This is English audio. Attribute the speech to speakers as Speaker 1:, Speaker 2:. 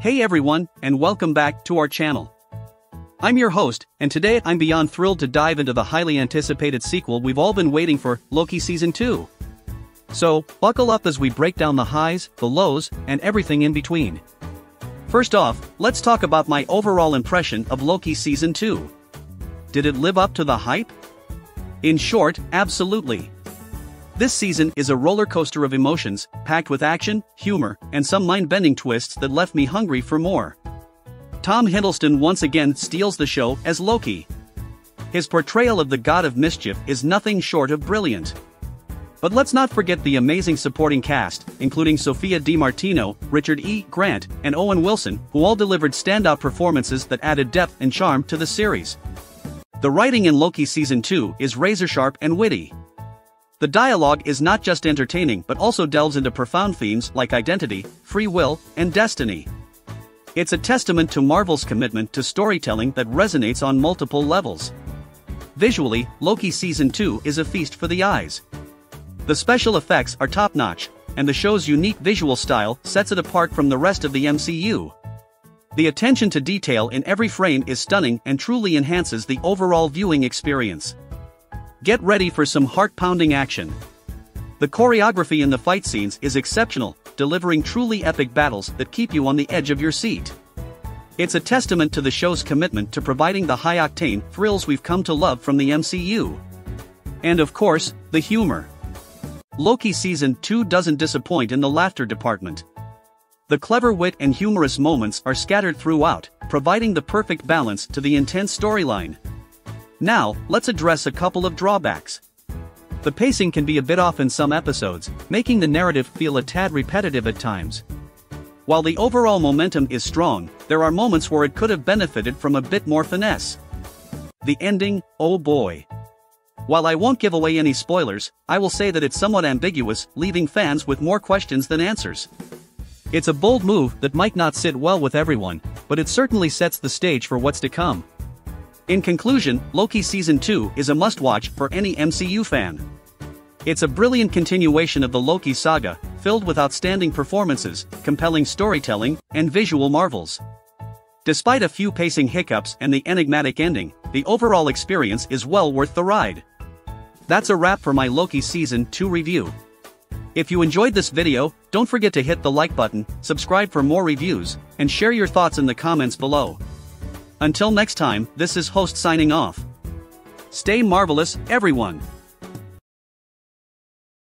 Speaker 1: Hey everyone, and welcome back to our channel. I'm your host, and today I'm beyond thrilled to dive into the highly anticipated sequel we've all been waiting for, Loki Season 2. So, buckle up as we break down the highs, the lows, and everything in between. First off, let's talk about my overall impression of Loki Season 2. Did it live up to the hype? In short, absolutely. This season is a roller coaster of emotions, packed with action, humor, and some mind bending twists that left me hungry for more. Tom Hiddleston once again steals the show as Loki. His portrayal of the god of mischief is nothing short of brilliant. But let's not forget the amazing supporting cast, including Sophia Di Martino, Richard E. Grant, and Owen Wilson, who all delivered standout performances that added depth and charm to the series. The writing in Loki Season 2 is razor sharp and witty. The dialogue is not just entertaining but also delves into profound themes like identity, free will, and destiny. It's a testament to Marvel's commitment to storytelling that resonates on multiple levels. Visually, Loki Season 2 is a feast for the eyes. The special effects are top notch, and the show's unique visual style sets it apart from the rest of the MCU. The attention to detail in every frame is stunning and truly enhances the overall viewing experience. Get ready for some heart-pounding action. The choreography in the fight scenes is exceptional, delivering truly epic battles that keep you on the edge of your seat. It's a testament to the show's commitment to providing the high-octane thrills we've come to love from the MCU. And of course, the humor. Loki Season 2 doesn't disappoint in the laughter department. The clever wit and humorous moments are scattered throughout, providing the perfect balance to the intense storyline. Now, let's address a couple of drawbacks. The pacing can be a bit off in some episodes, making the narrative feel a tad repetitive at times. While the overall momentum is strong, there are moments where it could have benefited from a bit more finesse. The ending, oh boy. While I won't give away any spoilers, I will say that it's somewhat ambiguous, leaving fans with more questions than answers. It's a bold move that might not sit well with everyone, but it certainly sets the stage for what's to come. In conclusion, Loki Season 2 is a must-watch for any MCU fan. It's a brilliant continuation of the Loki saga, filled with outstanding performances, compelling storytelling, and visual marvels. Despite a few pacing hiccups and the enigmatic ending, the overall experience is well worth the ride. That's a wrap for my Loki Season 2 review. If you enjoyed this video, don't forget to hit the like button, subscribe for more reviews, and share your thoughts in the comments below. Until next time, this is Host signing off. Stay marvelous, everyone!